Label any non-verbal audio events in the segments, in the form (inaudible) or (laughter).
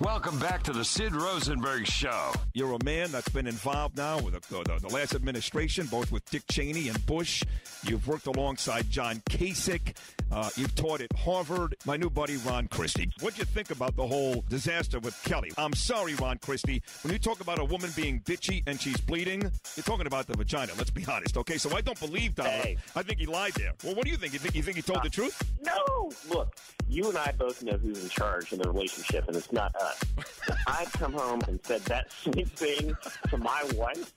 Welcome back to the Sid Rosenberg Show. You're a man that's been involved now with the, the, the last administration, both with Dick Cheney and Bush. You've worked alongside John Kasich. Uh, you've taught at Harvard. My new buddy, Ron Christie. What'd you think about the whole disaster with Kelly? I'm sorry, Ron Christie. When you talk about a woman being bitchy and she's bleeding, you're talking about the vagina. Let's be honest, okay? So I don't believe Donald. Hey. I think he lied there. Well, what do you think? You think, you think he told the truth? No, look, you and I both know who's in charge in the relationship, and it's not us. I'd come home and said that same thing to my wife.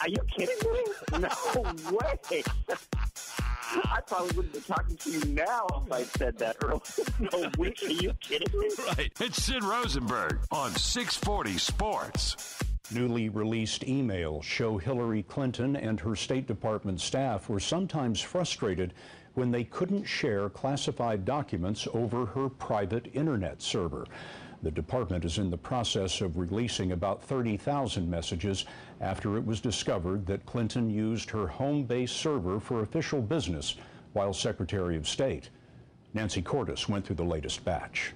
Are you kidding me? No way. (laughs) I probably wouldn't be talking to you now if I'd said that earlier. (laughs) No way. Are you kidding me? Right. It's Sid Rosenberg on 640 Sports. Newly released emails show Hillary Clinton and her State Department staff were sometimes frustrated when they couldn't share classified documents over her private internet server. The department is in the process of releasing about 30,000 messages after it was discovered that Clinton used her home based server for official business while Secretary of State. Nancy Cordes went through the latest batch.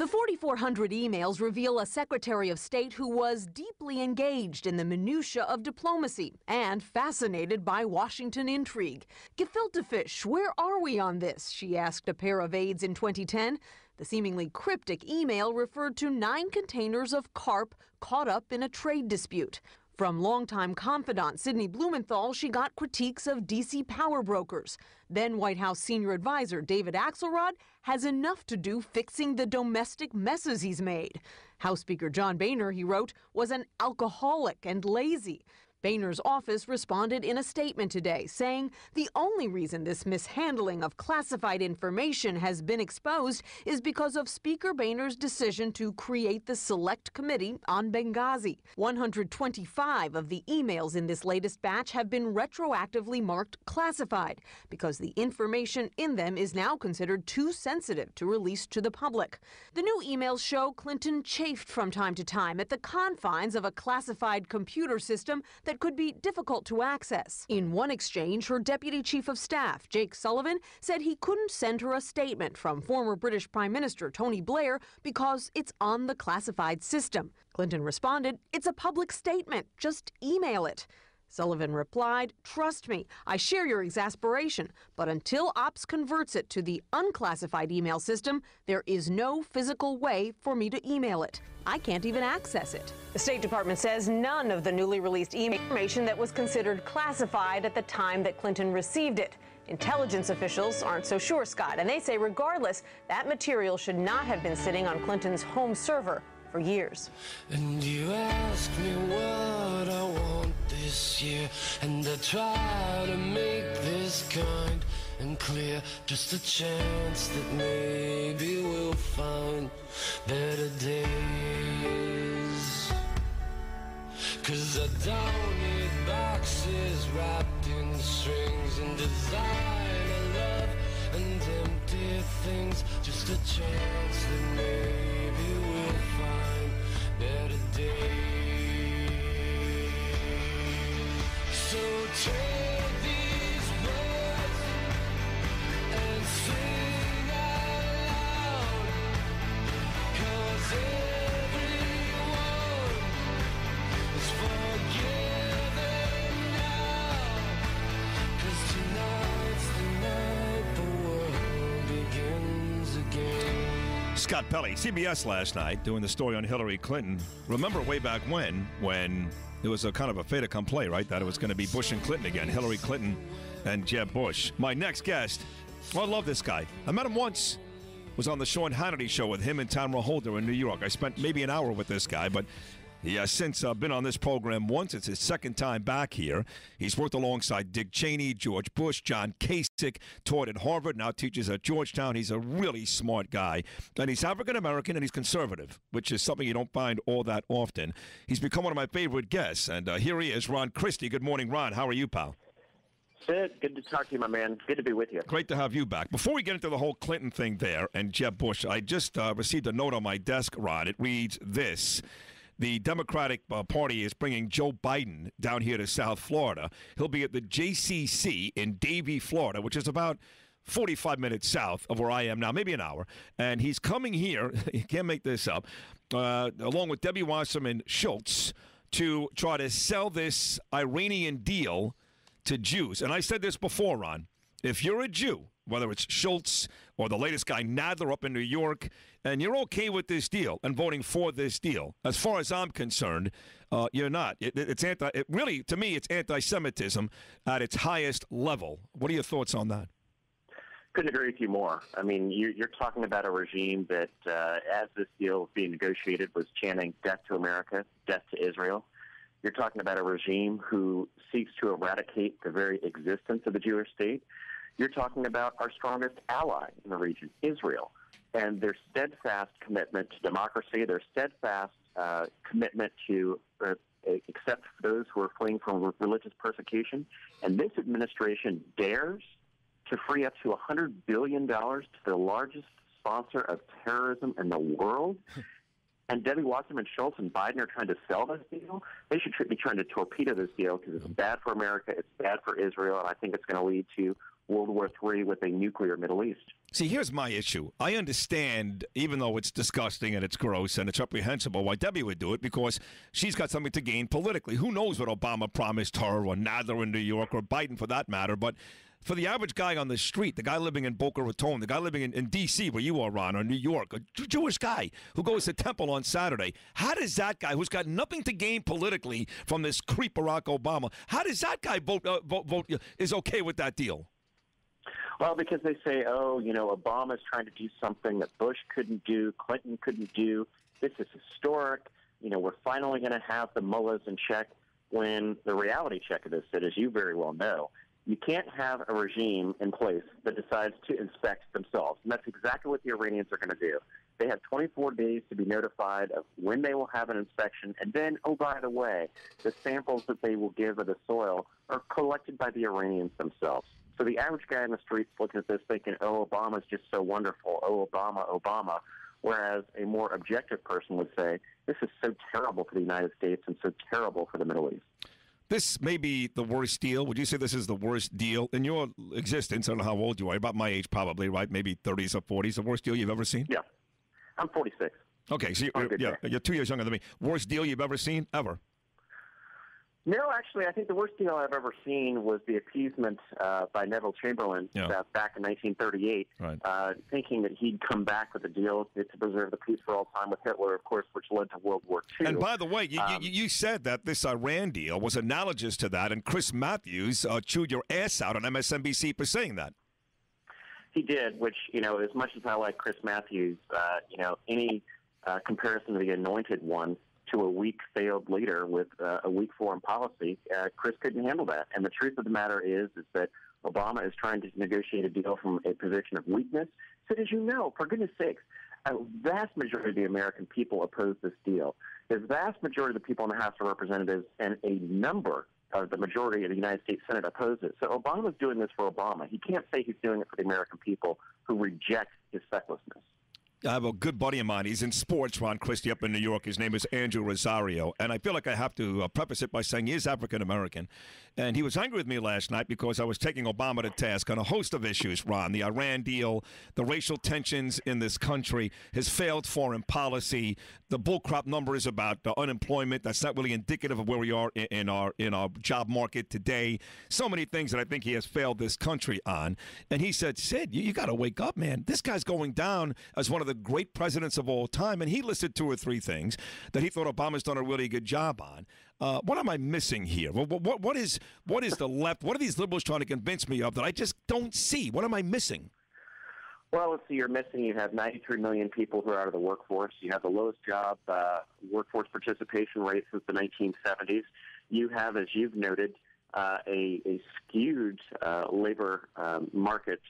The 4,400 emails reveal a Secretary of State who was deeply engaged in the minutiae of diplomacy and fascinated by Washington intrigue. Gefilte fish, where are we on this? She asked a pair of aides in 2010. The seemingly cryptic email referred to nine containers of carp caught up in a trade dispute. From longtime confidant Sidney Blumenthal, she got critiques of DC power brokers. Then White House senior advisor David Axelrod has enough to do fixing the domestic messes he's made. House Speaker John Boehner, he wrote, was an alcoholic and lazy. Boehner's office responded in a statement today, saying the only reason this mishandling of classified information has been exposed is because of Speaker Boehner's decision to create the Select Committee on Benghazi. 125 of the emails in this latest batch have been retroactively marked classified because the information in them is now considered too sensitive to release to the public. The new emails show Clinton chafed from time to time at the confines of a classified computer system that could be difficult to access. In one exchange, her deputy chief of staff, Jake Sullivan, said he couldn't send her a statement from former British Prime Minister Tony Blair because it's on the classified system. Clinton responded, It's a public statement. Just email it. Sullivan replied, Trust me, I share your exasperation, but until OPS converts it to the unclassified email system, there is no physical way for me to email it. I can't even access it. The State Department says none of the newly released email information that was considered classified at the time that Clinton received it. Intelligence officials aren't so sure, Scott, and they say regardless, that material should not have been sitting on Clinton's home server for years. And you ask me what I want this year, and I try to make this kind and clear. Just a chance that maybe we'll find better days. Cause I don't need boxes wrapped in strings and designer love and empty things. Just a chance that maybe we'll find better Scott Pelley, CBS last night, doing the story on Hillary Clinton. Remember way back when, when it was a kind of a fait accompli, right? That it was going to be Bush and Clinton again, Hillary Clinton and Jeb Bush. My next guest, well, I love this guy. I met him once. Was on the Sean Hannity show with him and Tamara Holder in New York. I spent maybe an hour with this guy, but he has since uh, been on this program once. It's his second time back here. He's worked alongside Dick Cheney, George Bush, John Kasich, taught at Harvard, now teaches at Georgetown. He's a really smart guy. And he's African American and he's conservative, which is something you don't find all that often. He's become one of my favorite guests. And uh, here he is, Ron Christie. Good morning, Ron. How are you, pal? Sid, good to talk to you, my man. Good to be with you. Great to have you back. Before we get into the whole Clinton thing there and Jeb Bush, I just uh, received a note on my desk, Ron. It reads this. The Democratic uh, Party is bringing Joe Biden down here to South Florida. He'll be at the JCC in Davie, Florida, which is about 45 minutes south of where I am now, maybe an hour. And he's coming here, (laughs) you can't make this up, uh, along with Debbie Wasserman Schultz to try to sell this Iranian deal to Jews. And I said this before, Ron. If you're a Jew, whether it's Schultz or the latest guy, Nadler, up in New York, and you're okay with this deal and voting for this deal, as far as I'm concerned, uh, you're not. It, it's anti. It really, to me, it's anti-Semitism at its highest level. What are your thoughts on that? Couldn't agree with you more. I mean, you, you're talking about a regime that, uh, as this deal was being negotiated, was chanting "death to America, death to Israel." You're talking about a regime who seeks to eradicate the very existence of the Jewish state. You're talking about our strongest ally in the region, Israel, and their steadfast commitment to democracy, their steadfast uh, commitment to uh, accept those who are fleeing from religious persecution. And this administration dares to free up to $100 billion to the largest sponsor of terrorism in the world. and Debbie Wasserman Schultz and Biden are trying to sell this deal. They should be trying to torpedo this deal because it's bad for America, it's bad for Israel, and I think it's going to lead to World War III with a nuclear Middle East. See, here's my issue. I understand, even though it's disgusting and it's gross and it's reprehensible, why Debbie would do it because she's got something to gain politically. Who knows what Obama promised her or Nadler in New York or Biden for that matter, but for the average guy on the street, the guy living in Boca Raton, the guy living in, in D.C., where you are, Ron, or New York, a Jewish guy who goes to temple on Saturday, how does that guy, who's got nothing to gain politically from this creep Barack Obama, how does that guy vote, uh, vote, vote is okay with that deal? Well, because they say, oh, you know, Obama's trying to do something that Bush couldn't do, Clinton couldn't do. This is historic. You know, we're finally going to have the mullahs in check. When the reality check of this, that as you very well know, you can't have a regime in place that decides to inspect themselves. And that's exactly what the Iranians are going to do. They have 24 days to be notified of when they will have an inspection. And then, oh, by the way, the samples that they will give of the soil are collected by the Iranians themselves. So the average guy in the streets looking at this thinking, oh, Obama's just so wonderful. Oh, Obama, Obama. Whereas a more objective person would say, this is so terrible for the United States and so terrible for the Middle East. This may be the worst deal. Would you say this is the worst deal in your existence? I don't know how old you are. About my age, probably, right? Maybe 30s or 40s. The worst deal you've ever seen? Yeah. I'm 46. Okay, so you're, yeah, you're two years younger than me. Worst deal you've ever seen, ever? No, actually, I think the worst deal I've ever seen was the appeasement uh, by Neville Chamberlain Yeah. uh, back in 1938, Right. uh, thinking that he'd come back with a deal to preserve the peace for all time with Hitler, of course, which led to World War II. And by the way, you, Um, you, you said that this Iran deal was analogous to that, and Chris Matthews uh, chewed your ass out on MSNBC for saying that. He did, which, you know, as much as I like Chris Matthews, uh, you know, any uh, comparison to the anointed one to a weak failed leader with uh, a weak foreign policy, uh, Chris couldn't handle that. And the truth of the matter is, is that Obama is trying to negotiate a deal from a position of weakness. So, as you know, for goodness sakes, a vast majority of the American people oppose this deal. The vast majority of the people in the House of Representatives and a number of the majority of the United States Senate oppose it. So Obama's doing this for Obama. He can't say he's doing it for the American people who reject his fecklessness. I have a good buddy of mine. He's in sports, Ron Christie, up in New York. His name is Andrew Rosario. And I feel like I have to uh, preface it by saying he is African American. And he was angry with me last night because I was taking Obama to task on a host of issues, Ron. The Iran deal, the racial tensions in this country, his failed foreign policy, the bullcrop numbers about uh, unemployment. That's not really indicative of where we are in, in our in our job market today. So many things that I think he has failed this country on. And he said, Sid, you, you got to wake up, man. This guy's going down as one of the great presidents of all time. And he listed two or three things that he thought Obama's done a really good job on. Uh, what am I missing here? What, what, what is what is the left? What are these liberals trying to convince me of that I just don't see? What am I missing? Well, let's see, you're missing, you have 93 million people who are out of the workforce. You have the lowest job uh, workforce participation rate since the 1970s. You have, as you've noted, uh, a, a skewed uh, labor um, market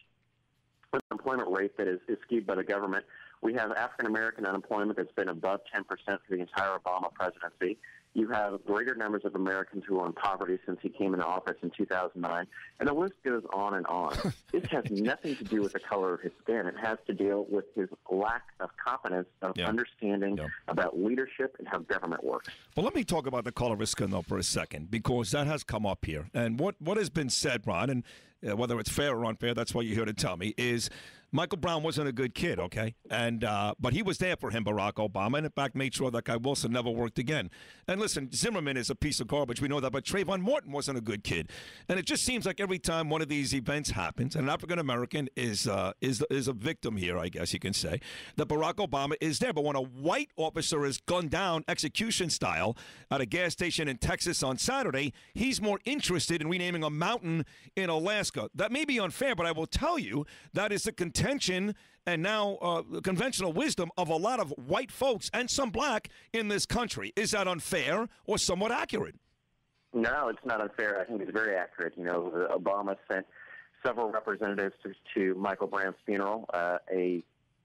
unemployment rate that is, is skewed by the government. We have African American unemployment that's been above 10% for the entire Obama presidency. You have greater numbers of Americans who are in poverty since he came into office in 2009. And the list goes on and on. (laughs) this has nothing to do with the color of his skin. It has to deal with his lack of competence of Yeah. understanding Yeah. about leadership and how government works. Well, let me talk about the color of his skin, though, for a second, because that has come up here. And what, what has been said, Ron, and uh, whether it's fair or unfair, that's what you're here to tell me, is Michael Brown wasn't a good kid, okay? And uh, but he was there for him, Barack Obama, and in fact made sure that guy Wilson never worked again. And listen, Zimmerman is a piece of garbage. We know that, but Trayvon Martin wasn't a good kid. And it just seems like every time one of these events happens, and an African American is uh, is is a victim here, I guess you can say, that Barack Obama is there. But when a white officer is gunned down execution style at a gas station in Texas on Saturday, he's more interested in renaming a mountain in Alaska. That may be unfair, but I will tell you that is the contention and now uh, conventional wisdom of a lot of white folks and some black in this country. Is that unfair or somewhat accurate? No, it's not unfair. I think it's very accurate. You know, Obama sent several representatives to, to Michael Brown's funeral, uh, a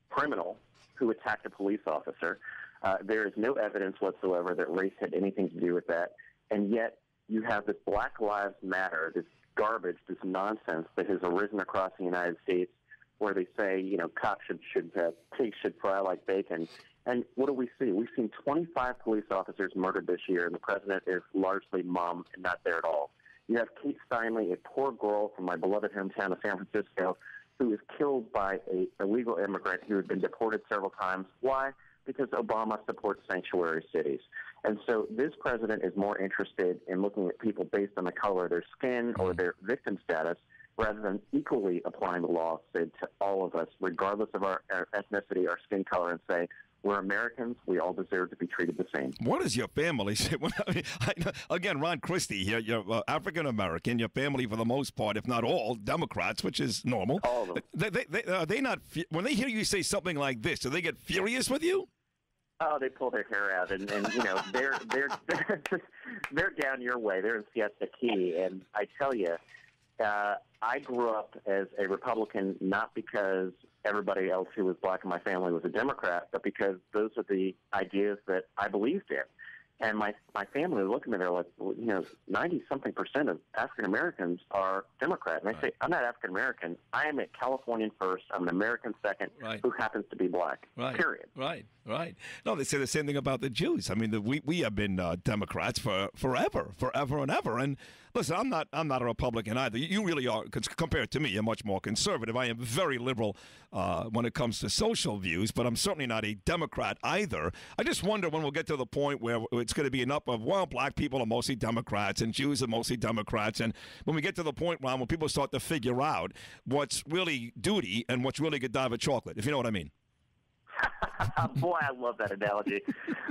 criminal who attacked a police officer. Uh, there is no evidence whatsoever that race had anything to do with that. And yet, you have this Black Lives Matter, this garbage, this nonsense that has arisen across the United States where they say, you know, cops should, should uh, pigs should fry like bacon. And what do we see? We've seen 25 police officers murdered this year, and the president is largely mum and not there at all. You have Kate Steinle, a poor girl from my beloved hometown of San Francisco, who is killed by a illegal immigrant who had been deported several times. Why? Because Obama supports sanctuary cities. And so this president is more interested in looking at people based on the color of their skin or their victim status rather than equally applying the law, say, to all of us, regardless of our, our ethnicity, our skin color, and say, we're Americans. We all deserve to be treated the same. What does your family (laughs) say? I mean, I, again, Ron Christie, you're, you're uh, African American. Your family, for the most part, if not all, Democrats, which is normal. All of them. They, they, they, are they not? When they hear you say something like this, do they get furious with you? Oh, they pull their hair out, and, and you know they're they're (laughs) they're down your way. They're in Siesta Key, and I tell you, uh, I grew up as a Republican not because everybody else who was black in my family was a Democrat, but because those are the ideas that I believed in. And my my family was looking at me, they're like, well, you know, ninety something percent of African Americans are Democrat. And I say, I'm not African American. I am a Californian first. I'm an American second, Right. who happens to be black. Right. Period. Right. Right. No, they say the same thing about the Jews. I mean, the, we we have been uh, Democrats for forever, forever and ever. And listen, I'm not I'm not a Republican either. You really are compared to me. You're much more conservative. I am very liberal uh, when it comes to social views, but I'm certainly not a Democrat either. I just wonder when we'll get to the point where it's going to be enough of well, black people are mostly Democrats and Jews are mostly Democrats, and when we get to the point, Ron, when people start to figure out what's really duty and what's really Godiva chocolate, if you know what I mean. (laughs) Boy, I love that analogy.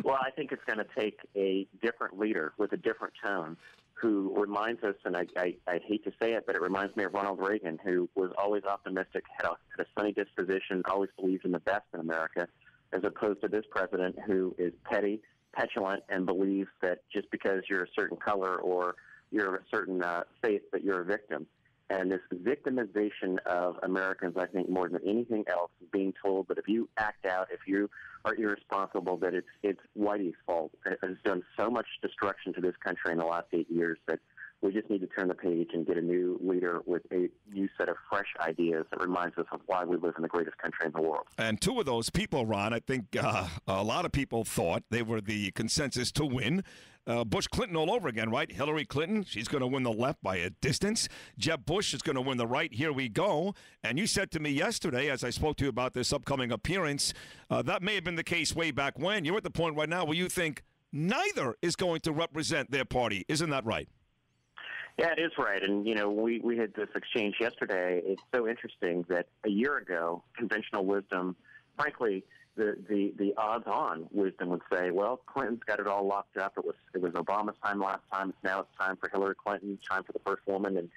well, I think it's going to take a different leader with a different tone who reminds us, and I, I, I hate to say it, but it reminds me of Ronald Reagan, who was always optimistic, had a, had a sunny disposition, always believed in the best in America, as opposed to this president who is petty, petulant, and believes that just because you're a certain color or you're a certain uh, faith that you're a victim. And this victimization of Americans, I think, more than anything else, being told that if you act out, if you are irresponsible, that it's it's Whitey's fault. It has done so much destruction to this country in the last eight years that we just need to turn the page and get a new leader with a new set of fresh ideas that reminds us of why we live in the greatest country in the world. And two of those people, Ron, I think uh, a lot of people thought they were the consensus to win. Uh, Bush Clinton all over again, right? Hillary Clinton, she's going to win the left by a distance. Jeb Bush is going to win the right. Here we go. And you said to me yesterday, as I spoke to you about this upcoming appearance, uh, that may have been the case way back when. You're at the point right now where you think neither is going to represent their party. Isn't that right? Yeah, it is right. And, you know, we, we had this exchange yesterday. It's so interesting that a year ago, conventional wisdom, frankly, the, the, the odds on wisdom would say, well, Clinton's got it all locked up. It was, it was Obama's time last time. It's now it's time for Hillary Clinton, time for the first woman. And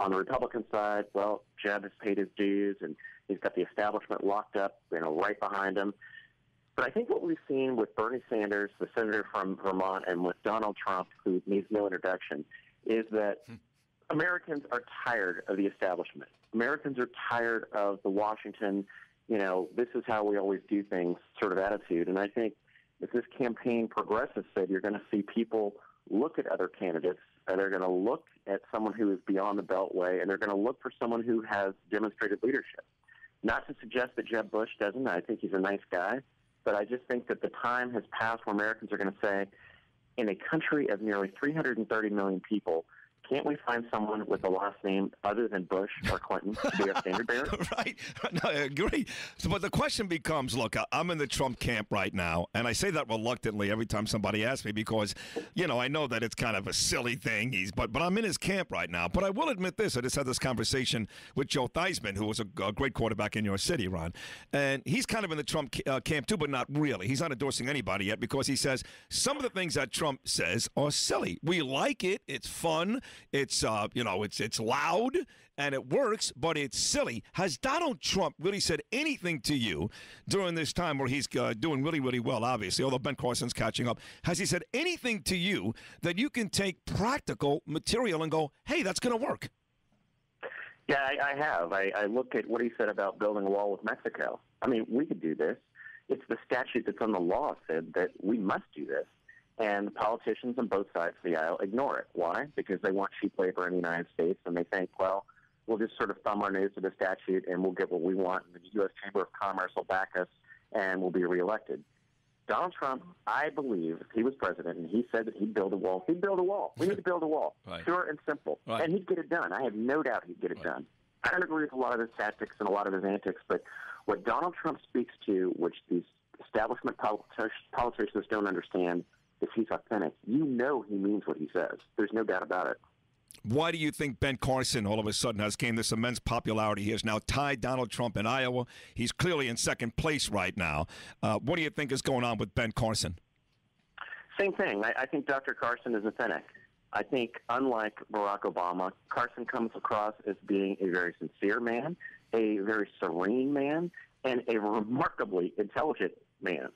on the Republican side, well, Jeb has paid his dues and he's got the establishment locked up, you know, right behind him. But I think what we've seen with Bernie Sanders, the senator from Vermont, and with Donald Trump, who needs no introduction, is that hmm. Americans are tired of the establishment. Americans are tired of the Washington, you know, this is how we always do things sort of attitude. And I think if this campaign progresses, Sid you're going to see people look at other candidates, and they're going to look at someone who is beyond the beltway, and they're going to look for someone who has demonstrated leadership. Not to suggest that Jeb Bush doesn't. I think he's a nice guy, but I just think that the time has passed where Americans are going to say, in a country of nearly 330 million people, can't we find someone with a last name other than Bush or Clinton to be our standard bearer? (laughs) right. No, I agree. So, but the question becomes look, I'm in the Trump camp right now, and I say that reluctantly every time somebody asks me because, you know, I know that it's kind of a silly thing. He's, but, but I'm in his camp right now. But I will admit this I just had this conversation with Joe Theismann, who was a, a great quarterback in your city, Ron. And he's kind of in the Trump uh, camp too, but not really. He's not endorsing anybody yet because he says some of the things that Trump says are silly. We like it, it's fun, it's, uh, you know, it's, it's loud and it works, but it's silly. Has Donald Trump really said anything to you during this time where he's uh, doing really, really well, obviously, although Ben Carson's catching up? Has he said anything to you that you can take practical material and go, hey, that's going to work? Yeah, I, I have. I, I look at what he said about building a wall with Mexico. I mean, we could do this. It's the statute that's on the law said that we must do this. And the politicians on both sides of the aisle ignore it. Why? Because they want cheap labor in the United States and they think, well, we'll just sort of thumb our nose to the statute and we'll get what we want. And the U.S. Chamber of Commerce will back us and we'll be reelected. Donald Trump, I believe, if he was president and he said that he'd build a wall, he'd build a wall. We need to build a wall. (laughs) Right. Pure and simple. Right. And he'd get it done. I have no doubt he'd get it done. I don't agree with a lot of his tactics and a lot of his antics, but what Donald Trump speaks to, which these establishment politi- politicians don't understand, is he's authentic. You know he means what he says. There's no doubt about it. Why do you think Ben Carson all of a sudden has gained this immense popularity? He has now tied Donald Trump in Iowa. He's clearly in second place right now. Uh, what do you think is going on with Ben Carson? Same thing. I, I think Dr. Carson is authentic. I think, unlike Barack Obama, Carson comes across as being a very sincere man, a very serene man, and a remarkably intelligent man.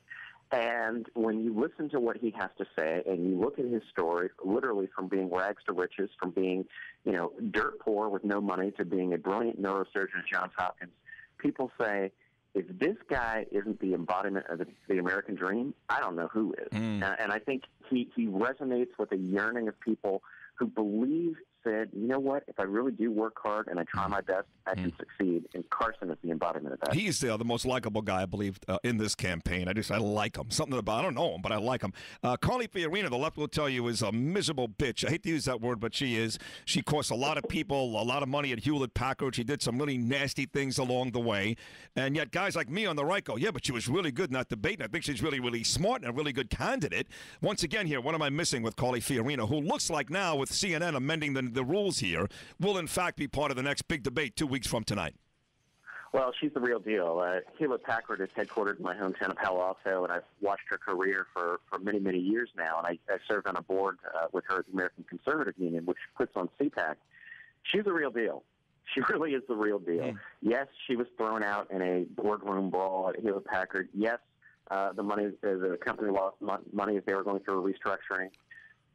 And when you listen to what he has to say and you look at his story, literally from being rags to riches, from being, you know, dirt poor with no money to being a brilliant neurosurgeon at Johns Hopkins, people say, if this guy isn't the embodiment of the, the American dream, I don't know who is. Mm. Uh, and I think he, he resonates with the yearning of people who believe, said, you know what, if I really do work hard and I try my best, I can succeed. And Carson is the embodiment of that. He's uh, the most likable guy, I believe, uh, in this campaign. I just I like him. Something about I don't know him, but I like him. Uh, Carly Fiorina, the left will tell you, is a miserable bitch. I hate to use that word, but she is. She cost a lot of people a lot of money at Hewlett Packard. She did some really nasty things along the way, and yet guys like me on the right go, yeah, but she was really good in that debate, and I think she's really, really smart and a really good candidate. Once again, here, what am I missing with Carly Fiorina, who looks like now with CNN amending the, the rules here, will in fact be part of the next big debate two weeks from tonight. Well, she's the real deal. Uh, Hewlett Packard is headquartered in my hometown of Palo Alto, and I've watched her career for, for many, many years now. And I, I served on a board uh, with her at the American Conservative Union, which puts on CPAC. She's the real deal. (laughs) She really is the real deal. Yes, she was thrown out in a boardroom brawl at Hewlett Packard. Yes, uh, the money, uh, the company lost money as they were going through a restructuring.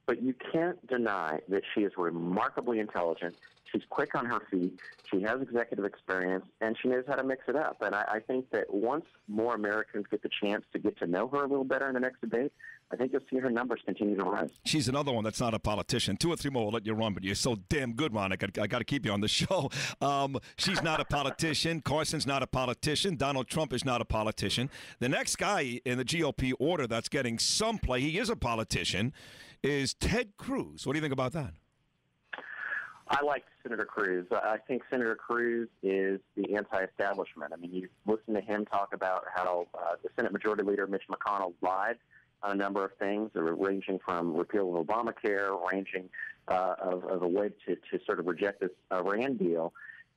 But you can't deny that she is remarkably intelligent. She's quick on her feet. She has executive experience, and she knows how to mix it up. And I, I think that once more Americans get the chance to get to know her a little better in the next debate, I think you'll see her numbers continue to rise. She's another one that's not a politician. Two or three more will let you run, but you're so damn good, Ron. I got, I got to keep you on the (laughs) show. Um, she's not a politician. (laughs) Carson's not a politician. Donald Trump is not a politician. The next guy in the GOP order that's getting some play, he is a politician, is Ted Cruz. What do you think about that? I like Senator Cruz. I think Senator Cruz is the anti-establishment. I mean, you listen to him talk about how uh, the Senate Majority Leader Mitch McConnell lied on a number of things, ranging from repeal of Obamacare, ranging uh, of, of a way to, to sort of reject this Iran deal.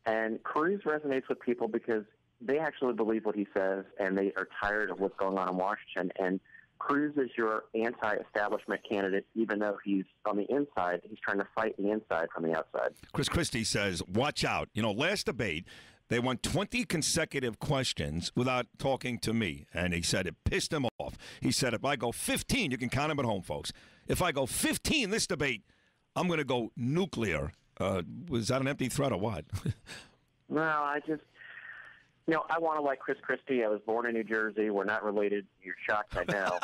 And Cruz resonates with people because they actually believe what he says, and they are tired of what's going on in Washington. And Cruz is your anti-establishment candidate, even though he's on the inside. He's trying to fight the inside from the outside. Chris Christie says, watch out. You know, last debate, they won 20 consecutive questions without talking to me. And he said it pissed him off. He said, if I go 15, you can count them at home, folks. If I go 15 this debate, I'm going to go nuclear. Uh, was that an empty threat or what? (laughs) No, I just, you know, I want to like Chris Christie. I was born in New Jersey. We're not related. You're shocked, I know.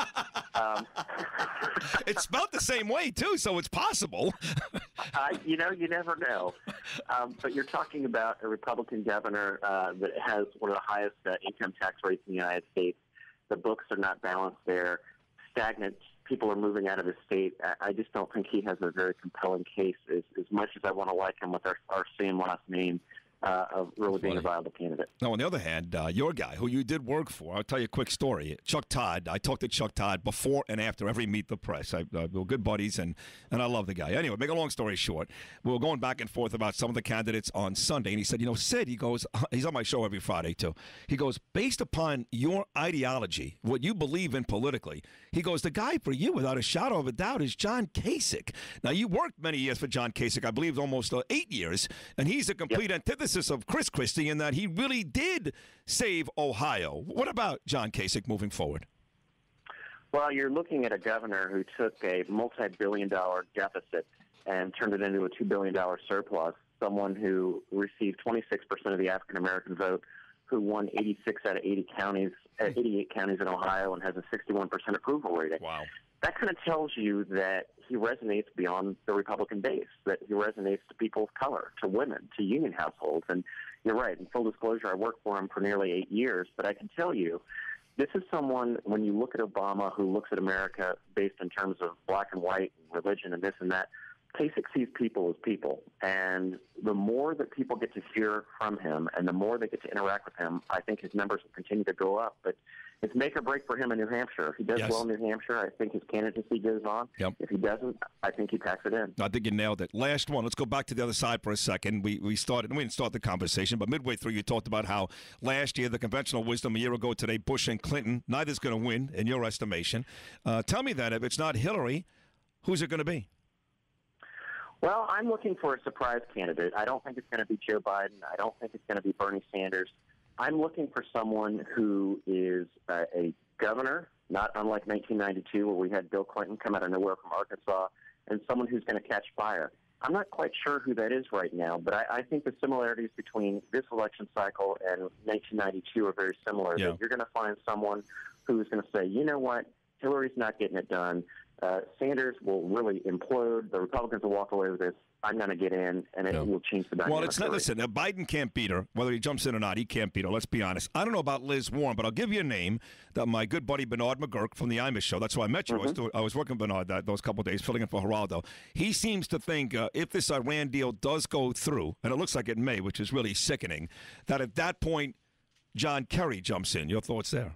(laughs) um, (laughs) it's spelled the same way, too, so it's possible. (laughs) I, you know, you never know. Um, but you're talking about a Republican governor uh, that has one of the highest uh, income tax rates in the United States. The books are not balanced there. Stagnant people are moving out of the state. I, I just don't think he has a very compelling case. As, as much as I want to like him with our, our same last name, uh, of really being a viable candidate. Now, on the other hand, uh, your guy, who you did work for, I'll tell you a quick story. Chuck Todd. I talked to Chuck Todd before and after every meet the press. I, uh, we were good buddies, and and I love the guy. Anyway, make a long story short, we were going back and forth about some of the candidates on Sunday, and he said, you know, Sid, he goes, (laughs) he's on my show every Friday too. He goes, based upon your ideology, what you believe in politically, he goes, the guy for you, without a shadow of a doubt, is John Kasich. Now, you worked many years for John Kasich, I believe almost uh, eight years, and he's a complete yep. antithesis of Chris Christie in that he really did save Ohio. What about John Kasich moving forward? Well, you're looking at a governor who took a multi billion dollar deficit and turned it into a $2 billion surplus, someone who received 26% of the African American vote who won 86 out of 80 counties, uh, 88 counties in Ohio, and has a 61% approval rating. Wow. That kind of tells you that he resonates beyond the Republican base, that he resonates to people of color, to women, to union households. And you're right. In full disclosure, I worked for him for nearly eight years, but I can tell you, this is someone, when you look at Obama, who looks at America based in terms of black and white religion and this and that, Kasich sees people as people, and the more that people get to hear from him, and the more they get to interact with him, I think his numbers will continue to go up. But it's make or break for him in New Hampshire. If he does yes. well in New Hampshire, I think his candidacy goes on. Yep. If he doesn't, I think he packs it in. I think you nailed it. Last one. Let's go back to the other side for a second. We we started. We didn't start the conversation, but midway through, you talked about how last year the conventional wisdom a year ago today, Bush and Clinton, neither's going to win in your estimation. Uh, tell me that if it's not Hillary, who's it going to be? Well, I'm looking for a surprise candidate. I don't think it's going to be Joe Biden. I don't think it's going to be Bernie Sanders. I'm looking for someone who is uh, a governor, not unlike 1992, where we had Bill Clinton come out of nowhere from Arkansas, and someone who's going to catch fire. I'm not quite sure who that is right now, but I, I think the similarities between this election cycle and 1992 are very similar. Yeah. That you're going to find someone who's going to say, you know what, Hillary's not getting it done. Uh, Sanders will really implode. The Republicans will walk away with this. I'm going to get in, and it will change the dynamic. Well, it's not. Listen, now Biden can't beat her. Whether he jumps in or not, he can't beat her. Let's be honest. I don't know about Liz Warren, but I'll give you a name that my good buddy Bernard McGuirk from the Imus show. That's why I met you. Mm-hmm. I, was mm-hmm. doing, I, was working with Bernard that, those couple days, filling in for Geraldo. He seems to think uh, if this Iran deal does go through, and it looks like it may, which is really sickening, that at that point John Kerry jumps in. Your thoughts there?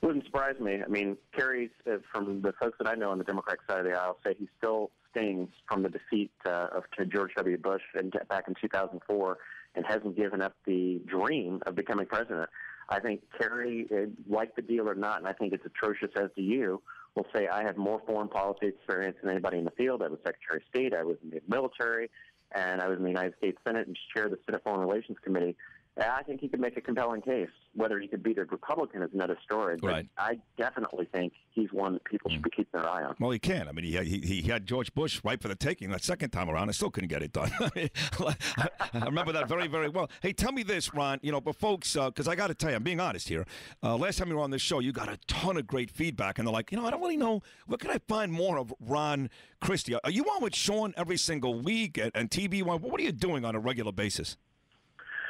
Wouldn't surprise me. I mean, Kerry's uh, from the folks that I know on the Democratic side of the aisle say he still stings from the defeat uh, of George W. Bush and back in 2004, and hasn't given up the dream of becoming president. I think Kerry, uh, like the deal or not, and I think it's atrocious as to you, will say I have more foreign policy experience than anybody in the field. I was Secretary of State, I was in the military, and I was in the United States Senate and chair the Senate Foreign Relations Committee. I think he could make a compelling case. Whether he could beat a Republican is another story. But right. I definitely think he's one that people should be keeping their eye on. Well, he can. I mean, he, he, he had George Bush right for the taking that second time around. I still couldn't get it done. (laughs) (laughs) I, remember that very, very well. Hey, tell me this, Ron. You know, but folks, because uh, I got to tell you, I'm being honest here. Uh, last time you were on this show, you got a ton of great feedback, and they're like, you know, I don't really know. Where can I find more of Ron Christie? Are you on with Sean every single week and, and TB? What are you doing on a regular basis?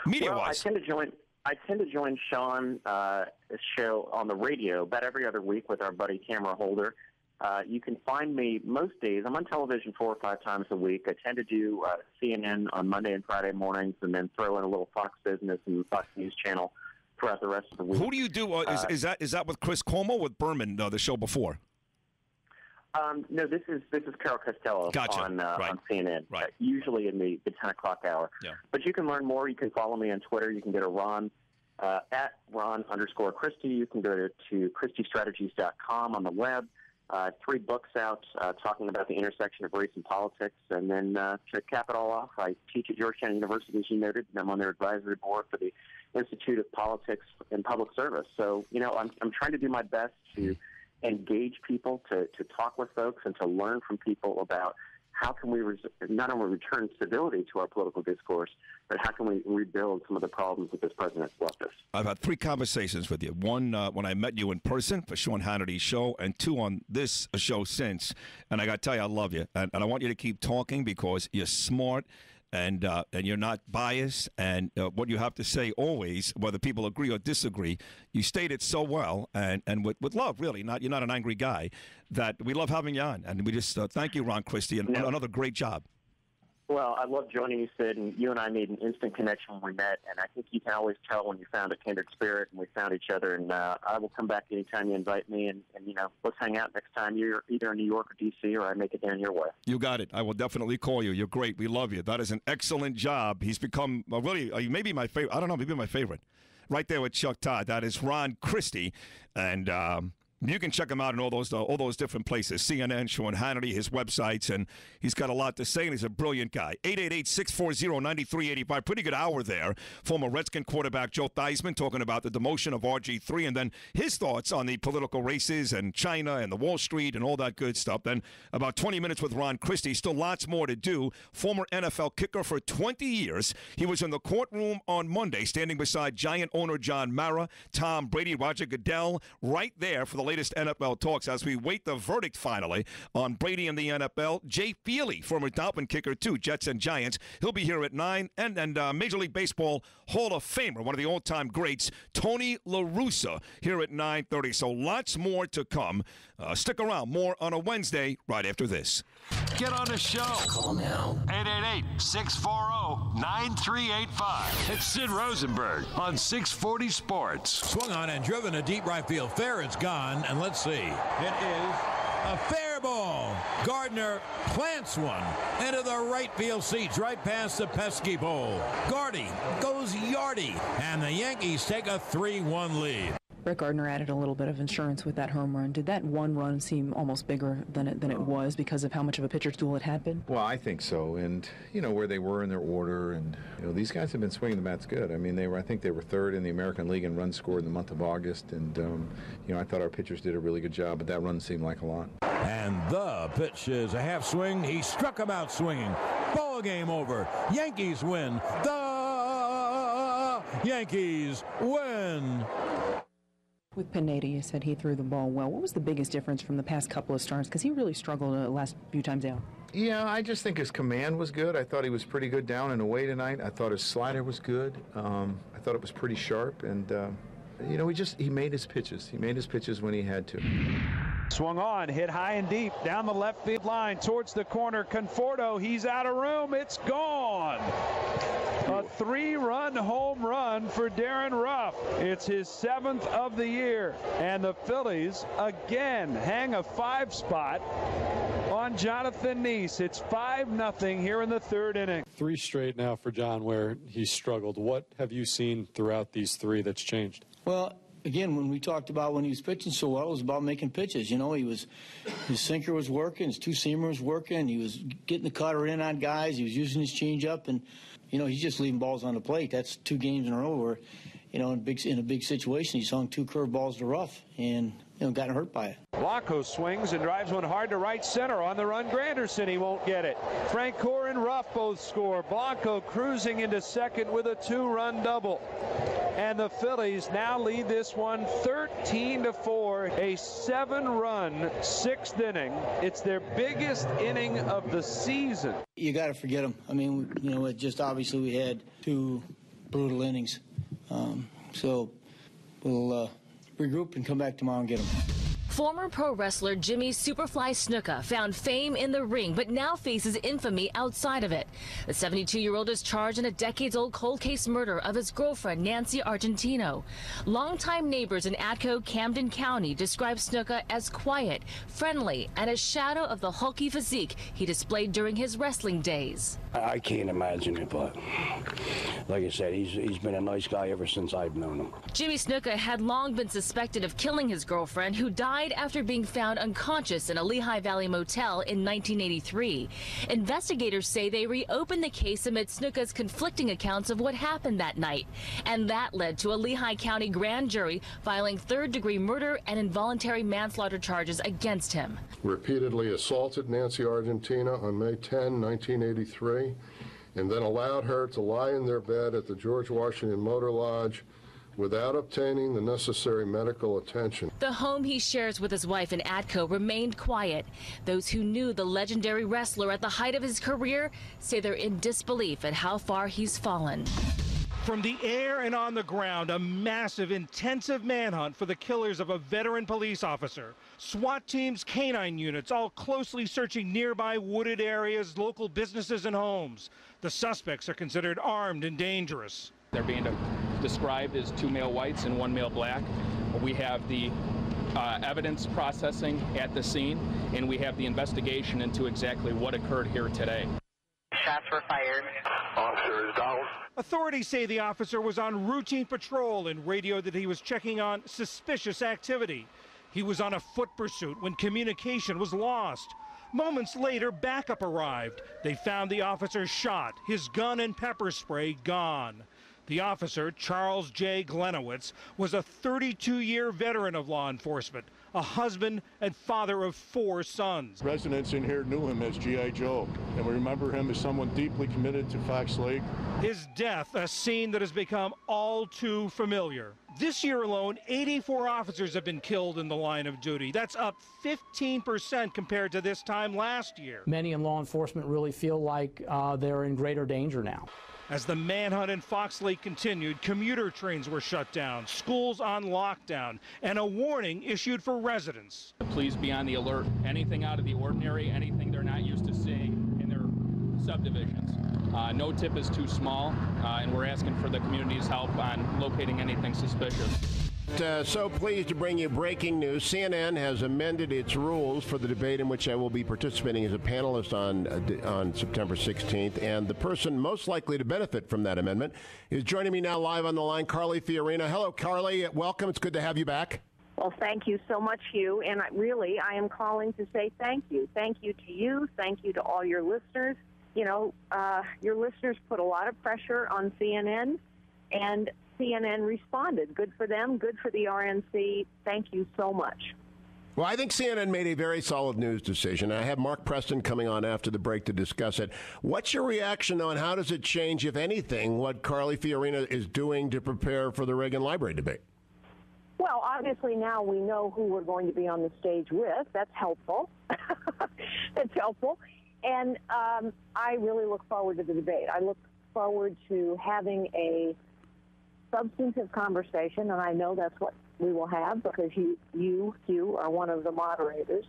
Media well, wise. I tend to join. I tend to join Sean uh, show on the radio about every other week with our buddy Tamara Holder. Uh, you can find me most days. I'm on television four or five times a week. I tend to do uh, CNN on Monday and Friday mornings, and then throw in a little Fox Business and Fox News Channel throughout the rest of the week. Who do you do? Uh, is, uh, is, that is that with Chris Cuomo with Berman uh, the show before? Um, no, this is this is Carol Costello gotcha. on uh, right. on CNN. Right. Uh, usually in the, the ten o'clock hour. Yeah. But you can learn more. You can follow me on Twitter. You can go to Ron uh, at Ron underscore Christie. You can go to, to ChristieStrategies.com on the web. Uh, three books out uh, talking about the intersection of race and politics. And then uh, to cap it all off, I teach at Georgetown University, as you noted, and I'm on their advisory board for the Institute of Politics and Public Service. So, you know, I'm, I'm trying to do my best to engage people, to, to talk with folks, and to learn from people about how can we res- not only return civility to our political discourse, but how can we rebuild some of the problems that this president's left us? I've had three conversations with you. One uh, when I met you in person for Sean Hannity's show, and two on this show since. And I got to tell you, I love you, and, and I want you to keep talking because you're smart and uh, and you're not biased, and uh, what you have to say always, whether people agree or disagree, you state it so well and and with, with love, really. Not you're not an angry guy. That we love having you on, and we just uh, thank you, Ron Christie, and No. another great job. Well, I love joining you, Sid, and you and I made an instant connection when we met, and I think you can always tell when you found a kindred spirit, and we found each other. And uh, I will come back anytime you invite me, and, and you know, let's hang out next time you're either in New York or D.C. or I make it down your way. You got it. I will definitely call you. You're great. We love you. That is an excellent job. He's become uh, really uh, maybe my favorite. I don't know, maybe my favorite. Right there with Chuck Todd. That is Ron Christie, and um, you can check him out in all those uh, all those different places. CNN, Sean Hannity, his websites, and he's got a lot to say. And he's a brilliant guy. 888-640-9385. Pretty good hour there. Former Redskin quarterback Joe Theismann talking about the demotion of RG3, and then his thoughts on the political races and China and the Wall Street and all that good stuff. Then about 20 minutes with Ron Christie. Still lots more to do. Former NFL kicker for 20 years. He was in the courtroom on Monday, standing beside Giant owner John Mara, Tom Brady, Roger Goodell, right there for the latest NFL talks as we wait the verdict finally on Brady and the NFL. Jay Feely, former Dolphin kicker too, Jets and Giants. He'll be here at nine, and and uh, Major League Baseball Hall of Famer, one of the all-time greats, Tony La Russa, here at 9:30. So lots more to come. Uh, stick around. More on a Wednesday right after this. Get on the show. Call now. 888 640 9385. It's Sid Rosenberg on 640 Sports. Swung on and driven to deep right field. Fair, it's gone. And let's see. It is a fair ball. Gardner plants one into the right field seats, right past the pesky pole. Gardy goes yardy, and the Yankees take a 3 1 lead. Brett Gardner added a little bit of insurance with that home run. Did that one run seem almost bigger than it than it was because of how much of a pitcher's duel it had been? Well, I think so, and you know where they were in their order, and you know these guys have been swinging the bats good. I mean, they were I think they were third in the American League in runs scored in the month of August, and um, you know I thought our pitchers did a really good job, but that run seemed like a lot. And the pitch is a half swing. He struck him out swinging. Ball game over. Yankees win. The Yankees win. With Pineda, you said he threw the ball well. What was the biggest difference from the past couple of starts? Because he really struggled the last few times out. Yeah, I just think his command was good. I thought he was pretty good down and away tonight. I thought his slider was good. Um, I thought it was pretty sharp, and uh, you know he just he made his pitches. He made his pitches when he had to. Swung on, hit high and deep down the left field line towards the corner. Conforto, he's out of room. It's gone. A three run home run for Darin Ruf. It's his seventh of the year. And the Phillies again hang a five spot on Jonathan Niese. It's 5 nothing here in the third inning. Three straight now for John where he struggled. What have you seen throughout these three that's changed? Well, again, when we talked about when he was pitching so well, it was about making pitches. You know, he was his sinker was working, his two seamer was working. He was getting the cutter in on guys. He was using his changeup, and you know, he's just leaving balls on the plate. That's two games in a row where, you know, in big in a big situation, he's hung two curveballs to Ruf and you know gotten hurt by it. Blanco swings and drives one hard to right center. On the run, Granderson, he won't get it. Francoeur and Ruf both score. Blanco cruising into second with a two-run double. And the Phillies now lead this one 13 to 4. A seven-run sixth inning. It's their biggest inning of the season. You got to forget them. I mean, you know, it just obviously we had two brutal innings. Um, so we'll uh, regroup and come back tomorrow and get him. Former pro wrestler Jimmy Superfly Snuka found fame in the ring, but now faces infamy outside of it. The 72 year old is charged in a decades old cold case murder of his girlfriend, Nancy Argentino. Longtime neighbors in Atco, Camden County describe Snuka as quiet, friendly, and a shadow of the hulky physique he displayed during his wrestling days. I can't imagine it, but like I said, he's, he's been a nice guy ever since I've known him. Jimmy Snuka had long been suspected of killing his girlfriend, who died after being found unconscious in a Lehigh Valley motel in 1983. Investigators say they reopened the case amid Snuka's conflicting accounts of what happened that night. And that led to a Lehigh County grand jury filing third degree murder and involuntary manslaughter charges against him. Repeatedly assaulted Nancy Argentino on May 10, 1983, and then allowed her to lie in their bed at the George Washington Motor Lodge without obtaining the necessary medical attention. The home he shares with his wife in Atco remained quiet. Those who knew the legendary wrestler at the height of his career say they're in disbelief at how far he's fallen. From the air and on the ground, a massive, intensive manhunt for the killers of a veteran police officer. SWAT teams, canine units, all closely searching nearby wooded areas, local businesses, and homes. The suspects are considered armed and dangerous. They're being de- described as two male whites and one male black. We have the uh, evidence processing at the scene, and we have the investigation into exactly what occurred here today. Shots were fired. Officer is down. Authorities say the officer was on routine patrol and radioed that he was checking on suspicious activity. He was on a foot pursuit when communication was lost. Moments later, backup arrived. They found the officer shot, his gun and pepper spray gone. The officer, Charles J. Gliniewicz, was a 32 year veteran of law enforcement, a husband and father of four sons. Residents in here knew him as G.I. Joe, and we remember him as someone deeply committed to Fox Lake. His death, a scene that has become all too familiar. This year alone, 84 officers have been killed in the line of duty. That's up 15% compared to this time last year. Many in law enforcement really feel like uh, they're in greater danger now. As the manhunt in Fox Lake continued, commuter trains were shut down, schools on lockdown, and a warning issued for residents. Please be on the alert. Anything out of the ordinary, anything they're not used to seeing in their subdivisions. Uh, no tip is too small, uh, and we're asking for the community's help on locating anything suspicious. Uh, so pleased to bring you breaking news. CNN has amended its rules for the debate in which I will be participating as a panelist on uh, on September 16th, and the person most likely to benefit from that amendment is joining me now live on the line, Carly Fiorina. Hello, Carly. Welcome. It's good to have you back. Well, thank you so much, Hugh. And I, really, I am calling to say thank you. Thank you to you. Thank you to all your listeners. You know, uh, your listeners put a lot of pressure on CNN, and CNN responded. Good for them. Good for the RNC. Thank you so much. Well, I think CNN made a very solid news decision. I have Mark Preston coming on after the break to discuss it. What's your reaction on how does it change, if anything, what Carly Fiorina is doing to prepare for the Reagan Library debate? Well, obviously now we know who we're going to be on the stage with. That's helpful. (laughs) That's helpful. And um, I really look forward to the debate. I look forward to having a substantive conversation, and I know that's what we will have because you, you, you are one of the moderators.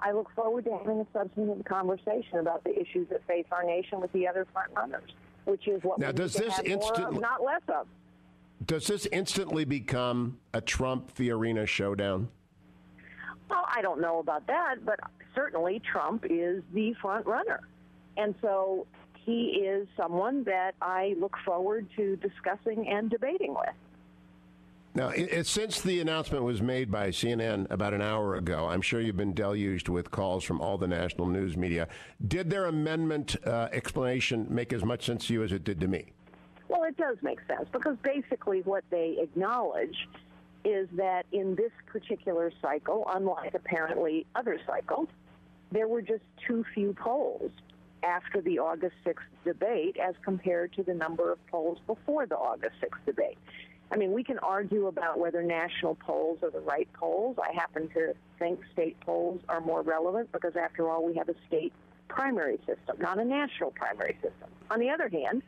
I look forward to having a substantive conversation about the issues that face our nation with the other front runners, which is what Now, we does need to this have more of, not less of. Does this instantly become a Trump Fiorina showdown? Well, I don't know about that, but certainly Trump is the front runner. And so he is someone that I look forward to discussing and debating with. Now, i i- since the announcement was made by CNN about an hour ago, I'm sure you've been deluged with calls from all the national news media. Did their amendment uh, explanation make as much sense to you as it did to me? Well, it does make sense because basically what they acknowledge is that in this particular cycle, unlike apparently other cycles, there were just too few polls after the August 6th debate as compared to the number of polls before the August 6th debate. I mean, we can argue about whether national polls are the right polls. I happen to think state polls are more relevant because, after all, we have a state primary system, not a national primary system. On the other hand,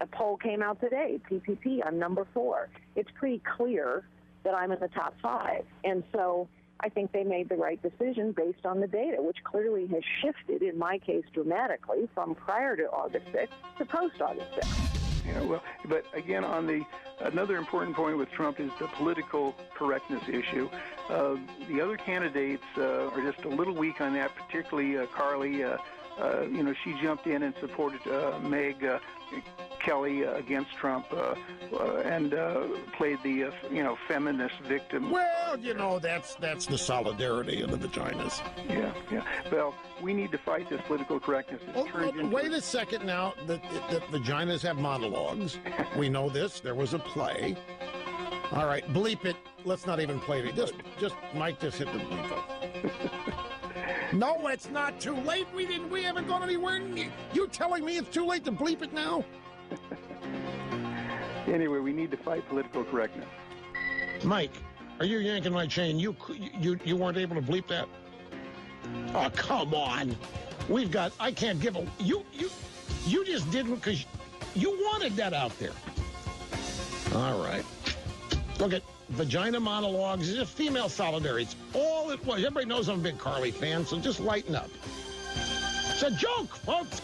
a poll came out today, PPP, I'm number four. It's pretty clear that I'm in the top five. And so I think they made the right decision based on the data, which clearly has shifted, in my case, dramatically from prior to August 6th to post August 6th. Yeah, well, but again, on the another important point with Trump is the political correctness issue. Uh, the other candidates uh, are just a little weak on that, particularly uh, Carly. Uh, uh, you know, she jumped in and supported uh, Meg uh, Kelly uh, against Trump uh, uh, and uh, played the uh, you know feminist victim. Well, you know, that's that's the solidarity of the vaginas. Yeah, yeah. Well, we need to fight this political correctness. Oh, into wait a second now. The, the, the vaginas have monologues. we know this. There was a play. All right, bleep it. Let's not even play it. Just, just Mike, just hit the bleep. (laughs) no, it's not too late. We didn't. We haven't gone anywhere. You telling me it's too late to bleep it now? (laughs) Anyway, we need to fight political correctness. Mike, are you yanking my chain? You you you weren't able to bleep that? Oh, come on. We've got. I can't give a. You you you just didn't because you wanted that out there. All right. Look at vagina monologues. It's just female solidarity. It's all it was. Everybody knows I'm a big Carly fan, so just lighten up. It's a joke, folks.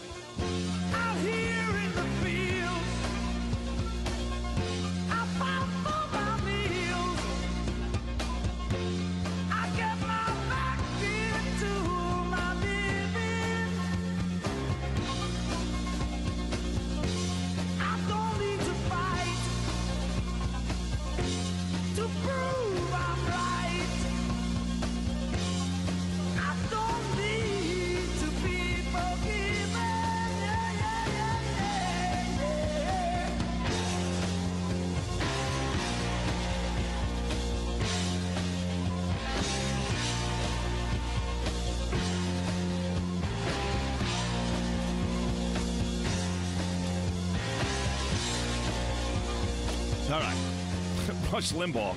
Rush Limbaugh.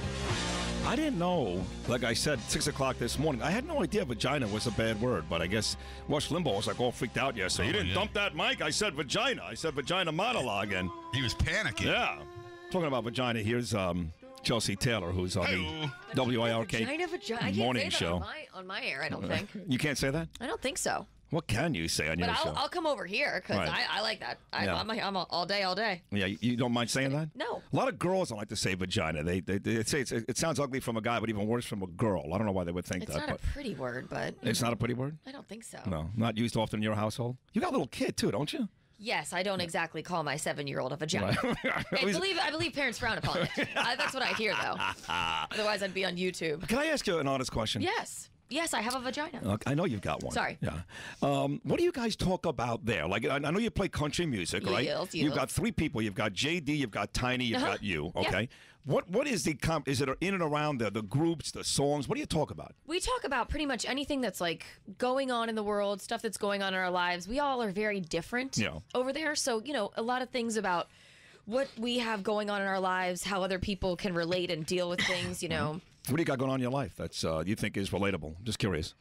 I didn't know, like I said, 6 o'clock this morning, I had no idea vagina was a bad word, but I guess Rush Limbaugh was like all freaked out yesterday. you Oh, didn't yeah. dump that mic? I said vagina. I said vagina monologue. And he was panicking. Yeah. Talking about vagina, here's um, Chelsea Taylor, who's on the WIRK Vagina, vagina. I can't morning say that show. on my, on my air, I don't think. (laughs) You can't say that? I don't think so. What can you say on But your I'll, show? I'll come over here because Right. I, I like that. I, Yeah. I'm, a, I'm a, all day, all day. Yeah, you- don't mind saying that? No. A lot of girls don't like to say vagina. They they, they say it's, it sounds ugly from a guy, but even worse from a girl. I don't know why they would think It's that. It's not a pretty word, but it's not a pretty word. I don't think so. No, not used often in your household. You got a little kid too, don't you? Yes, I don't exactly call my seven-year-old a vagina. (laughs) I believe I believe parents frown upon it. I, that's what I hear though. (laughs) Otherwise, I'd be on YouTube. Can I ask you an honest question? Yes, yes, I have a vagina. I know you've got one. Sorry. Yeah. Um, what do you guys talk about there? Like, I know you play country music, right? Yes, You've got three people. You've got JD, you've got Tiny, you've Uh-huh. got you. Yeah. Okay. What What is the comp? Is it in and around the the groups, the songs? What do you talk about? We talk about pretty much anything that's like going on in the world, stuff that's going on in our lives. We all are very different Yeah. over there. So, you know, a lot of things about what we have going on in our lives, how other people can relate and deal with things, you know. What do you got going on in your life that's uh, you think is relatable? Just curious.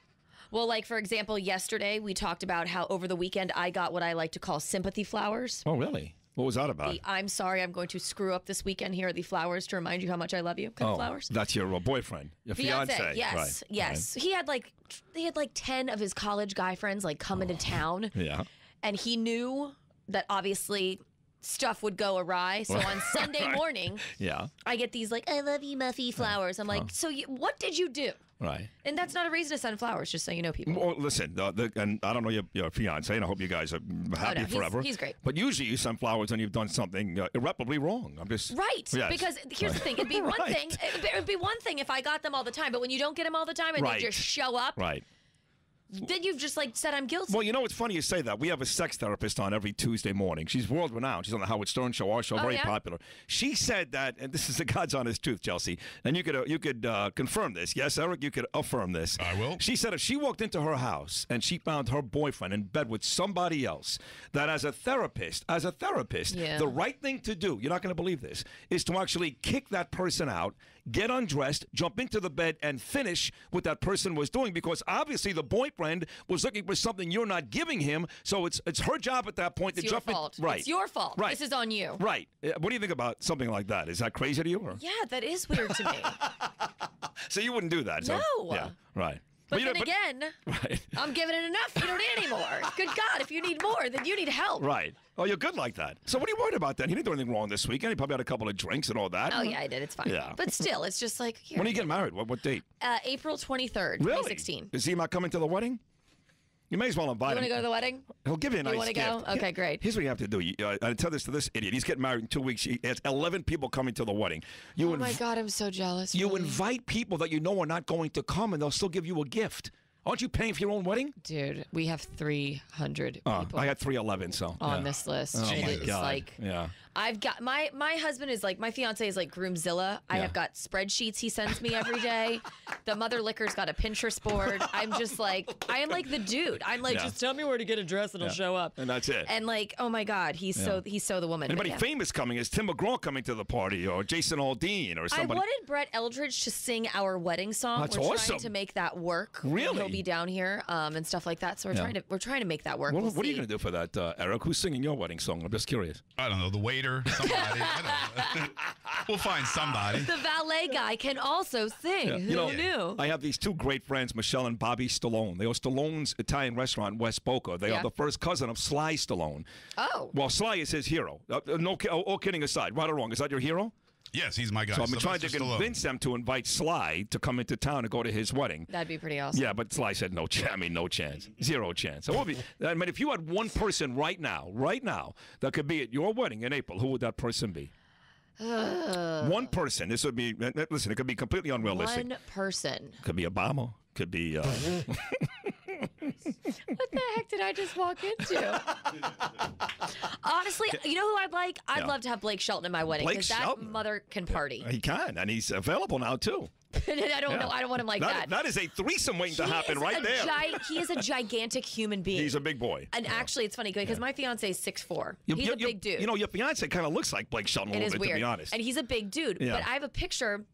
Well, like for example, yesterday we talked about how over the weekend I got what I like to call sympathy flowers. Oh, really? What was that about? The I'm sorry I'm going to screw up this weekend. Here are the flowers to remind you how much I love you. Kind oh, of flowers. that's your uh, boyfriend, your Fiance, fiance. yes, Right. yes. He had like he had like ten of his college guy friends like come into town, Yeah. and he knew that obviously stuff would go awry. So on (laughs) Sunday morning, Yeah. I get these like I love you, Muffy flowers. I'm like, so you, what did you do? Right. And that's not a reason to send flowers, just so you know, people. Well, listen, uh, the, and I don't know your, your fiance, and I hope you guys are happy Oh, no, he's- forever. he's great. But usually you send flowers and you've done something uh, irreparably wrong. I'm just Right, Yes. because here's the thing: it'd be (laughs) one thing. It'd be, it'd be one thing if I got them all the time, but when you don't get them all the time and Right. they just show up, Right. Then you've just like said I'm guilty. Well, you know, it's funny you say that. We have a sex therapist on every Tuesday morning. She's world renowned. She's on the Howard Stern show, our show, Oh, very yeah? popular. She said that, and this is the God's honest truth, Chelsea. And you could uh, you could uh, confirm this. Yes, Eric, you could affirm this. I will. She said if she walked into her house and she found her boyfriend in bed with somebody else, that as a therapist, as a therapist, Yeah. the right thing to do, you're not going to believe this, is to actually kick that person out, get undressed, jump into the bed, and finish what that person was doing because obviously the boyfriend was looking for something you're not giving him. So it's it's her job at that point It's to your jump in. fault. Right. It's your fault. Right. This is on you. Right. What do you think about something like that? Is that crazy to you? Or? Yeah, that is weird to me. (laughs) So you wouldn't do that. So, No. Yeah. Right. But you then know- again, (laughs) Right. I'm giving it enough. You don't need any more. Good God, if you need more, then you need help. Right. Oh, you're good like that. So what are you worried about then? He didn't do anything wrong this weekend. He probably had a couple of drinks and all that. Oh yeah, I did. It's fine. Yeah. But still, it's just like here. When are you getting married? What what date? uh, April 23rd, Really? 2016. Is he not coming to the wedding? You may as well invite You want to go to the wedding? He'll give you a nice You wanna gift. go? Okay, great. Here's what you have to do. You, uh, I tell this to this idiot. He's getting married in two weeks. He has 11 people coming to the wedding. You oh my God, I'm so jealous. You really. invite people that you know are not going to come, and they'll still give you a gift. Aren't you paying for your own wedding? Dude, we have 300 Oh, people I got 311, so on yeah. this list. Oh, my It's God. like yeah. I've got my my husband is like my fiance is like groomzilla. I Yeah. have got spreadsheets he sends me every day. (laughs) the mother liquor's got a Pinterest board. I'm just like I am like the dude. I'm like Yeah. just tell me where to get a dress and Yeah. I'll show up. And that's it. And like oh my god, he's so he's so the woman. Anybody yeah. famous coming? Is Tim McGraw coming to the party or Jason Aldean or somebody? I somebody? wanted Brett Eldredge to sing our wedding song. That's we're awesome. trying to make that work. Really? He'll be down here um, and stuff like that. So we're Yeah. trying to we're trying to make that work. What, We'll what are you going to do for that, uh, Eric? Who's singing your wedding song? I'm just curious. I don't know, the waiter, somebody. I don't know. (laughs) we'll find somebody. The valet guy can also sing. Yeah. Who You know, knew? I have these two great friends, Michelle and Bobby Stallone. They own Stallone's Italian restaurant in West Boca. They Yeah. are the first cousin of Sly Stallone. Oh. Well, Sly is his hero. Uh, no, all all kidding aside, right or wrong, is that your hero? Yes, he's my guy. So I've been trying to Sylvester Stallone. convince them to invite Sly to come into town and go to his wedding. That'd be pretty awesome. Yeah, but Sly said no chance. I mean, no chance, zero chance. So, what would be, (laughs) I mean, if you had one person right now, right now, that could be at your wedding in April, who would that person be? one person. This would be. uh, Listen, it could be completely unrealistic. One person. Could be Obama. Could be. Uh, (laughs) (laughs) What the heck did I just walk into? Honestly, you know who I'd like? I'd Yeah. love to have Blake Shelton at my wedding because that Shelton? mother can party. he can, and he's available now too. (laughs) I don't Yeah. know. I don't want him like that. That is a threesome waiting to happen right a there. gi- he is a (laughs) gigantic human being. He's a big boy. And actually, it's funny because my fiance is 6'4". You- He's you- a you- big dude. You know, your fiance kind of looks like Blake Shelton a little bit, weird. to be honest. And he's a big dude. Yeah. But I have a picture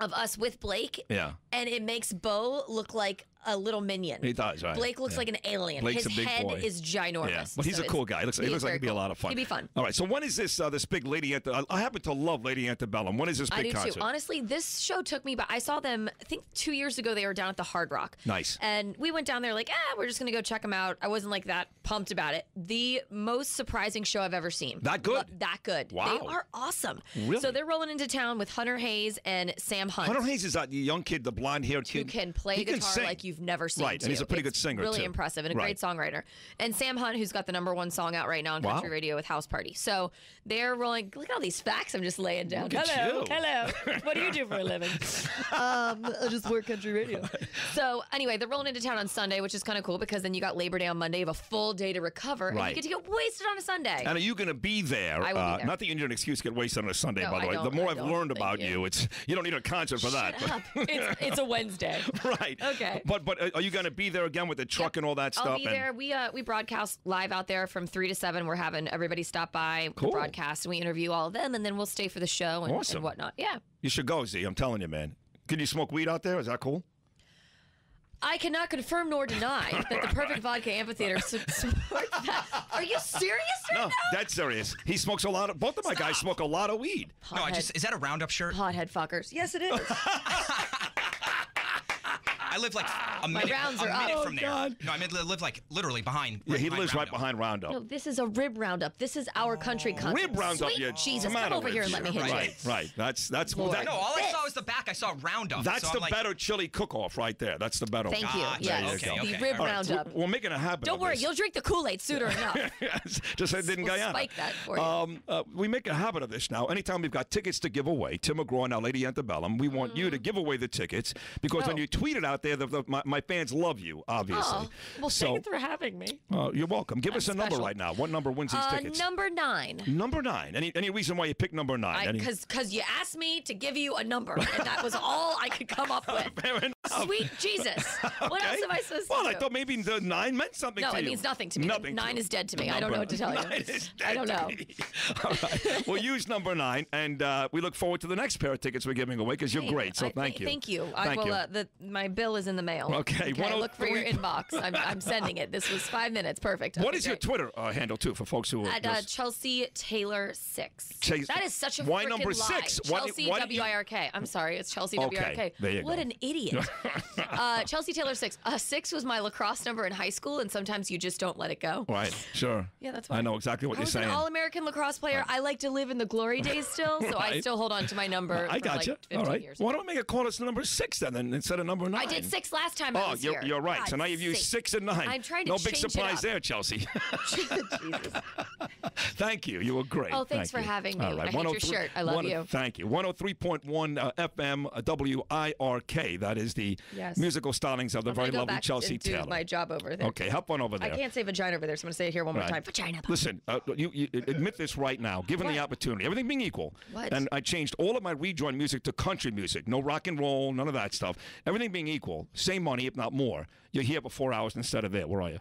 of us with Blake, yeah. and it makes Bo look like a little minion. He does, right. Blake looks Yeah. like an alien. Blake's His a big head boy. is ginormous. Yeah, but he's So a cool guy. He looks, he looks like he'd be a lot of fun. He'd be fun. All right. So when is this uh, this big Lady Antebellum? I happen to love Lady Antebellum. When is this big I do concert? too. Honestly, this show took me, but I saw them. I think two years ago they were down at the Hard Rock. Nice. And we went down there like, ah, we're just gonna go check them out. I wasn't like that pumped about it. The most surprising show I've ever seen. That good? Lo- that good. Wow. They are awesome. Really? So they're rolling into town with Hunter Hayes and Sam Hunt. Hunter Hayes is that young kid, the blonde haired kid who can play He guitar sing. like you've never seen. Right, and he's a pretty good singer, Really too. impressive and a Right. great songwriter. And Sam Hunt, who's got the number one song out right now on Wow. country radio with House Party. So they're rolling. Look at all these facts I'm just laying down. Look at hello, you. hello. what do you do for a living? (laughs) um, I just work country radio. (laughs) So anyway, they're rolling into town on Sunday, which is kind of cool because then you got Labor Day on Monday. You have a full day to recover, and you get to get wasted on a Sunday. And are you going to be there? I will be Uh, there. Not that you need an excuse to get wasted on a Sunday, No, by the I way. The more I I've learned about you. you. it's you don't need a concert for that. Shut up. it's, it's a (laughs) Wednesday. right. Okay. But but uh, are you going to be there again with the truck and all that stuff? I'll be And- there. We uh, we broadcast live out there from three to seven. We're having everybody stop by Cool. the broadcast, and we interview all of them, and then we'll stay for the show and, Awesome. and whatnot. Yeah, You should go, Z. I'm telling you, man. Can you smoke weed out there? Is that cool? I cannot confirm nor deny that the Perfect Vodka Amphitheater (laughs) supports that. Are you serious right No, now? that's serious. He smokes a lot of. Both of my guys smoke a lot of weed. No, I just is that a roundup shirt? Hothead fuckers. Yes, it is. (laughs) I live like a My minute, rounds a are up. minute Oh, from there. God. No, I mean live like literally behind. Yeah, he behind lives right behind Roundup. no, this is a rib roundup. This is our country concert. Rib Roundup, Sweet yeah. Jesus, Come come over here and let me hit right, you. Right, That's that's Lord. that- No, all I saw was the back. I saw Roundup. That's so the like, better chili cook-off right there. That's the better. Thank one. you. Gotcha. Yes, Okay, the okay. rib All right, roundup. We're, we're making a habit. Don't worry, you'll drink the Kool Aid soon enough. (laughs) just I did in We'll Guyana. spike that for you. Um, uh, we make a habit of this now. Anytime we've got tickets to give away, Tim McGraw and our Lady Antebellum, we want you to give away the tickets because when. Oh. you tweet it out there, the, the, my, my fans love you, obviously. Oh, well, so, thank you for having me. uh, you're welcome. Give I'm us a number right now. What number wins these Uh, tickets? number nine. number nine. Any any reason why you picked number nine? Because because you asked me to give you a number, and that was all I could come up (laughs) with. Sweet Jesus. What else am I supposed Well, to I thought maybe the nine meant something no, it you. means nothing to me. Nothing. Nine is dead to me. I don't know what to tell you. (laughs) I don't know. (laughs) All right. We'll use number nine, and uh, we look forward to the next pair of tickets we're giving away because you're great. So I- thank you. Thank you. I Thank will. you. Uh, the, my bill is in the mail. Okay, Okay. oh Look for your inbox. I'm, I'm sending it. This was five minutes. Perfect. What Okay, is your. Twitter uh, handle too for folks who are At uh, Chelsea Taylor six. Chase- that is such a Why number lie. six? Why- Chelsea why do you- W I R K. I'm sorry, it's Chelsea Okay, W I R K. there you What go. an idiot. (laughs) uh, Chelsea Taylor six. Uh, six was my lacrosse number in high school, and sometimes you just don't let it go. Right, sure. Yeah, that's why. I know exactly what I you're was saying. an all-American lacrosse player. I like to live in the glory days still, so I still hold on to my number. I got like you. 15 All right. Why don't we make a call us to number six then, then instead of number nine? I did six last time I Oh, was you're, you're right. so God's now you've used six and nine. I'm trying to No big surprise there, Chelsea. (laughs) (laughs) Thank you. You were great. Oh, thanks Thank for you. having me. All right. I hate your 103 shirt. I love one- you. Thank you. 103.1 uh, FM uh, WIRK. That is the Yes. musical stylings of the I'm very go lovely back Chelsea and do Taylor. my job over there. Okay, help on over there. I can't say vagina over there, so I'm going to say it here one more Right. time. Vagina. Listen, uh, you, you admit this right now, given the opportunity, everything being equal. What? And I changed all of my rejoin music to country music. No rock and roll, none of that stuff. Everything being equal, same money, if not more. You're here for four hours instead of there. Where are you?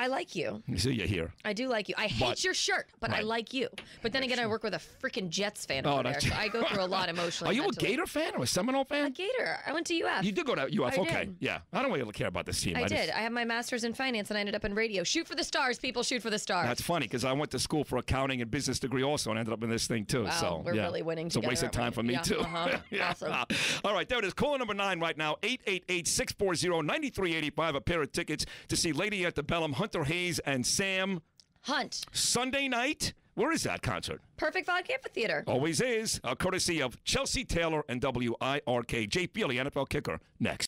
I like you. You see, you're here. I do like you. I hate But- your shirt, but I Right. like you. But then again, I work with a freaking Jets fan Oh, over there, that's- so I go through a lot (laughs) emotionally. Are you a mentally. Gator fan or a Seminole fan? A Gator. I went to UF. You did go to UF. I okay. did. Yeah. I don't really care about this team. I just- did. I have my master's in finance, and I ended up in radio. Shoot for the stars, people. Shoot for the stars. That's funny because I went to school for accounting and business degree also and ended up in this thing too. Wow, so we're yeah. really winning It's a waste of together, time for me Yeah, too. uh-huh. (laughs) Awesome. All right, there it is. Caller number nine right now, 888-640-9385. A pair of tickets to see Lady Antebellum, Hunter Hayes and Sam Hunt. Sunday night. Where is that concert? Perfect Vodka Amphitheater. Always is. Uh, courtesy of Chelsea Taylor and WIRK. Feely, NFL kicker, next.